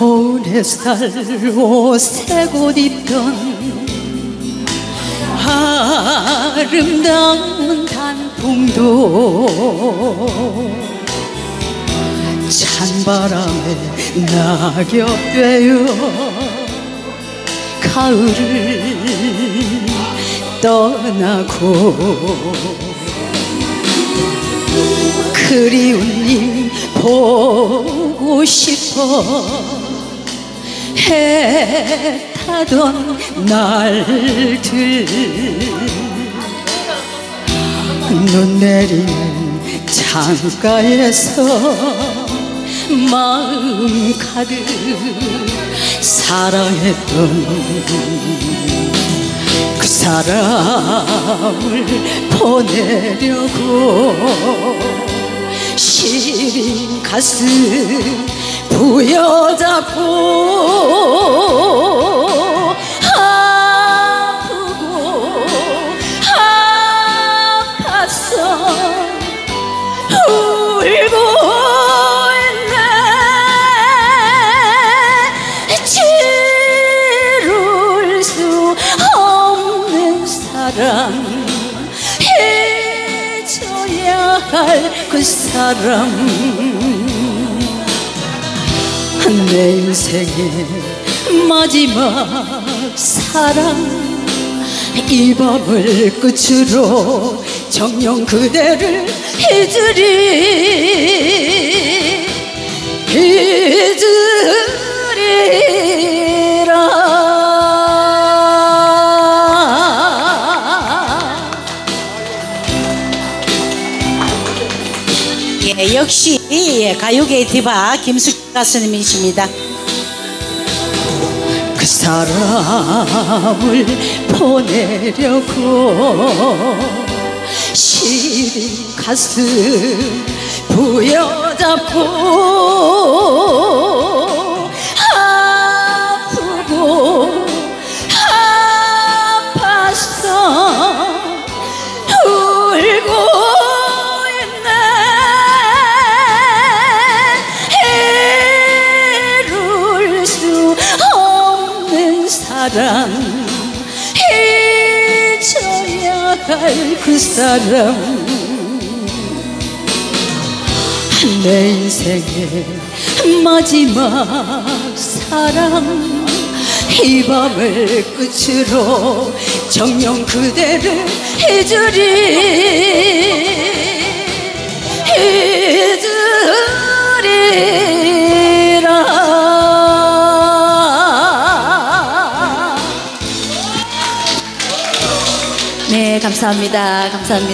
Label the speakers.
Speaker 1: 오래 살고 새곳 입던 아름다운 단풍도 찬바람에 낙엽되어 가을을 떠나고 그리운 님 보고 싶어 해 타던 날들. 눈 내리는 창가에서 마음 가득 사랑했던 그 사람을 보내려고 시린 가슴 부여잡고 아프고 아팠어. 사랑 잊어야 할 그 사람 내 인생의 마지막 사랑. 이 밤을 끝으로 정녕 그대를 잊으리. 잊으리
Speaker 2: 역시 예, 가요계의 디바 김숙 가수님이십니다.
Speaker 1: 그 사람을 보내려고 시린 가슴 부여잡고 사랑 잊어야 할 그 사람 내 인생의 마지막 사랑 이 밤을 끝으로 정녕 그대를 잊으리
Speaker 2: 네, 감사합니다. 감사합니다.